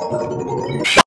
よいしょ。